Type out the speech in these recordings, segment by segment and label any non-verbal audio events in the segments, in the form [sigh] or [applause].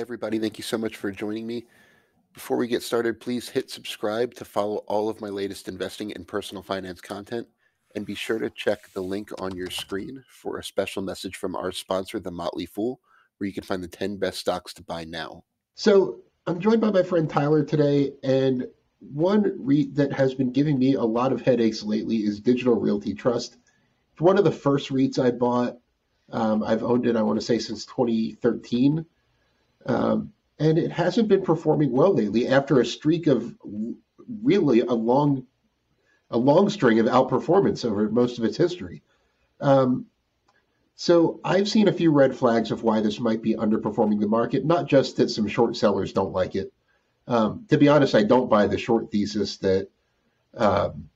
Everybody. Thank you so much for joining me. Before we get started, please hit subscribe to follow all of my latest investing and personal finance content. And be sure to check the link on your screen for a special message from our sponsor, The Motley Fool, where you can find the 10 best stocks to buy now. So I'm joined by my friend Tyler today, and one REIT that has been giving me a lot of headaches lately is Digital Realty Trust. It's one of the first REITs I bought. Um, I've owned it, I want to say, since 2013. Um, and it hasn't been performing well lately after a streak of really a long a long string of outperformance over most of its history. Um, so I've seen a few red flags of why this might be underperforming the market, not just that some short sellers don't like it. Um, to be honest, I don't buy the short thesis that um,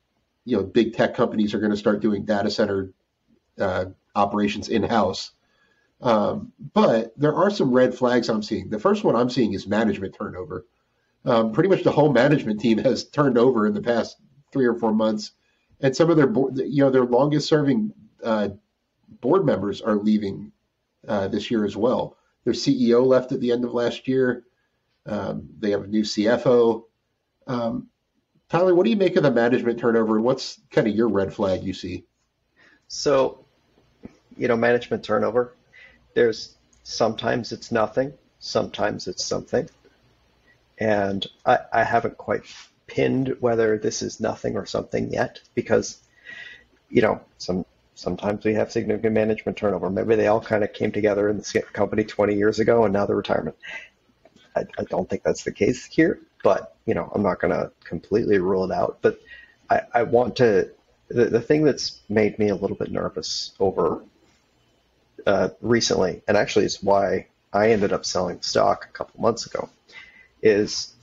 you know big tech companies are going to start doing data center uh, operations in house. Um, but there are some red flags I'm seeing. The first one I'm seeing is management turnover. Um, pretty much the whole management team [laughs] has turned over in the past three or four months, and some of their you know their longest serving uh, board members are leaving uh, this year as well. Their CEO left at the end of last year. Um, they have a new CFO. Um, Tyler, what do you make of the management turnover, and what's kind of your red flag you see? So, you know, management turnover. There's sometimes it's nothing, sometimes it's something, and I, I haven't quite pinned whether this is nothing or something yet because, you know, some sometimes we have significant management turnover. Maybe they all kind of came together in the company 20 years ago and now they're retirement. I, I don't think that's the case here, but you know, I'm not going to completely rule it out. But I, I want to. The, the thing that's made me a little bit nervous over uh, recently, and actually is why I ended up selling stock a couple months ago, is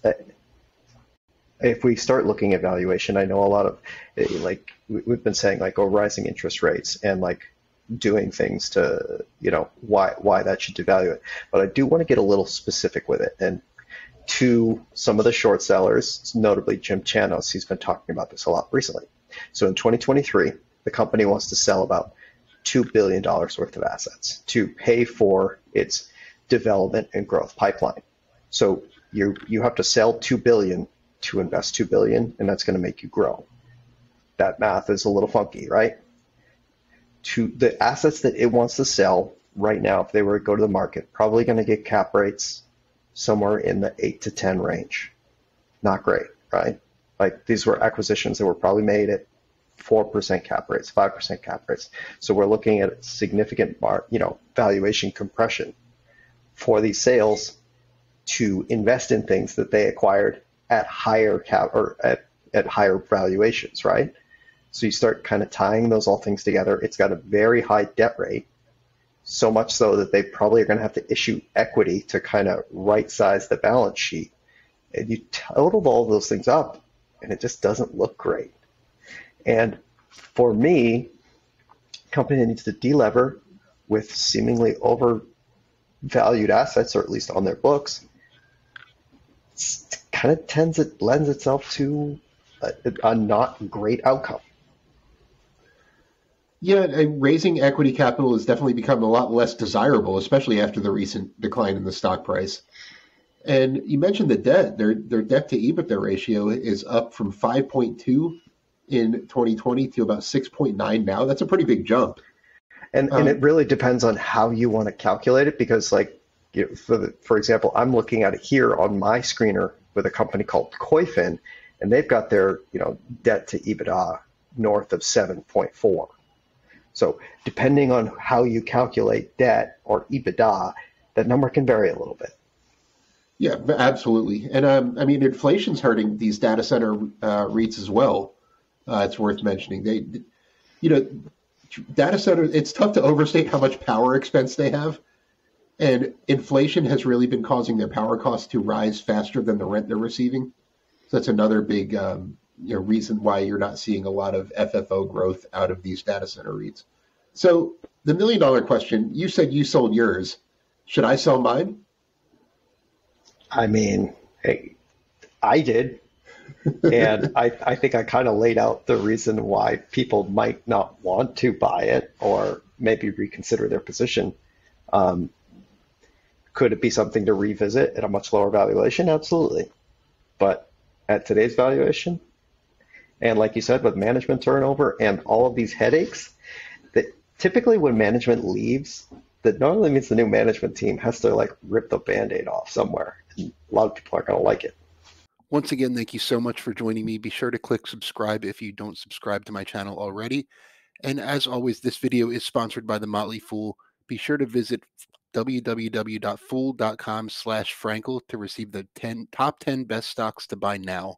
if we start looking at valuation, I know a lot of eh, like we've been saying like oh rising interest rates and like doing things to you know why why that should devalue it. But I do want to get a little specific with it and to some of the short sellers, notably Jim Chanos, he's been talking about this a lot recently. So in 2023, the company wants to sell about $2 billion worth of assets to pay for its development and growth pipeline. So you you have to sell 2 billion to invest 2 billion, and that's going to make you grow. That math is a little funky, right? To the assets that it wants to sell right now if they were to go to the market, probably going to get cap rates somewhere in the 8 to 10 range. Not great, right? Like these were acquisitions that were probably made at 4% cap rates, 5% cap rates. So we're looking at significant bar, you know, valuation compression for these sales to invest in things that they acquired at higher cap or at, at higher valuations, right? So you start kind of tying those all things together. It's got a very high debt rate, so much so that they probably are going to have to issue equity to kind of right size the balance sheet. And you total all those things up, and it just doesn't look great. And for me, a company that needs to delever with seemingly overvalued assets, or at least on their books, kind of tends it lends itself to a, a not great outcome. Yeah, raising equity capital has definitely become a lot less desirable, especially after the recent decline in the stock price. And you mentioned the debt; their their debt to EBITDA ratio is up from 5.2 in 2020 to about 6.9 now. That's a pretty big jump. And um, and it really depends on how you want to calculate it because like you know, for the, for example, I'm looking at it here on my screener with a company called Koyfin, and they've got their you know debt to EBITDA north of 7.4. So depending on how you calculate debt or EBITDA, that number can vary a little bit. Yeah, absolutely. And um, I mean, inflation's hurting these data center uh, REITs as well. Uh, it's worth mentioning. They, you know, data center. It's tough to overstate how much power expense they have. And inflation has really been causing their power costs to rise faster than the rent they're receiving. So that's another big um, you know, reason why you're not seeing a lot of FFO growth out of these data center REITs. So the million dollar question, you said you sold yours. Should I sell mine? I mean, hey, I did. And I, I think I kind of laid out the reason why people might not want to buy it or maybe reconsider their position. Um, Could it be something to revisit at a much lower valuation? Absolutely. But at today's valuation, and like you said, with management turnover and all of these headaches, that typically when management leaves, that normally means the new management team has to like rip the band-aid off somewhere. A lot of people aren't going to like it. Once again, thank you so much for joining me. Be sure to click subscribe if you don't subscribe to my channel already. And as always, this video is sponsored by The Motley Fool. Be sure to visit www.fool.com slash Frankel to receive the 10 top 10 best stocks to buy now.